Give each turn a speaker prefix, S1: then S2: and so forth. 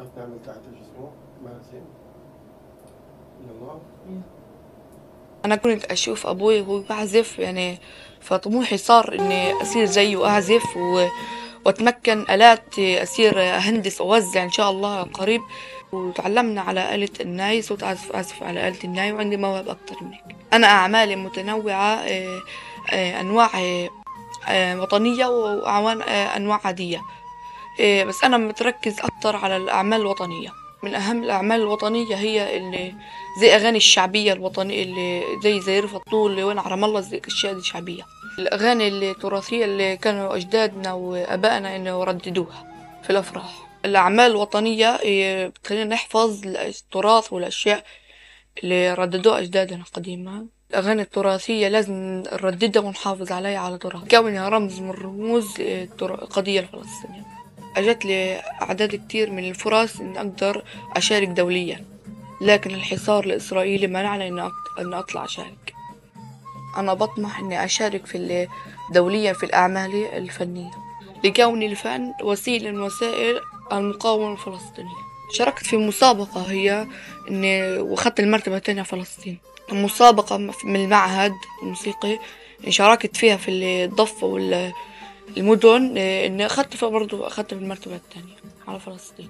S1: تحت
S2: أنا كنت أشوف أبوي وهو بعزف يعني فطموحي صار إني أصير زيه وأعزف و... وأتمكن آلات أصير أهندس وأوزع إن شاء الله قريب. وتعلمنا على آلة الناي وتعزف أعزف على آلة الناي وعندي موهبة أكتر من هيك أنا أعمالي متنوعة آه، آه، أنواع آه، وطنية وأنواع عادية. آه، بس أنا متركز أكتر على الأعمال الوطنية. من أهم الأعمال الوطنية هي اللي زي أغاني الشعبية الوطنية اللي زي زي الطول وين على الله زي الأشياء دي شعبية. الأغاني التراثية اللي كانوا أجدادنا وآبائنا إنه يرددوها في الأفراح. الأعمال الوطنية هي بتخلينا نحفظ التراث والأشياء اللي رددوها أجدادنا قديما الأغاني التراثية لازم نرددها ونحافظ عليها على تراث. كونها رمز من رموز الترا- القضية الفلسطينية. أجت لي أعداد كتير من الفرص إن أقدر أشارك دوليا لكن الحصار الإسرائيلي منعني إن أط- إن أطلع أشارك. أنا بطمح إني أشارك في دوليا في الأعمال الفنية. لكون الفن وسيلة من وسائل المقاومة الفلسطينية شاركت في مسابقة هي إني وأخذت المرتبة الثانية فلسطين. مسابقة من المعهد الموسيقي شاركت فيها في الضفة والمدن إني أخذت فيها برضو أخذت في المرتبة الثانية على فلسطين.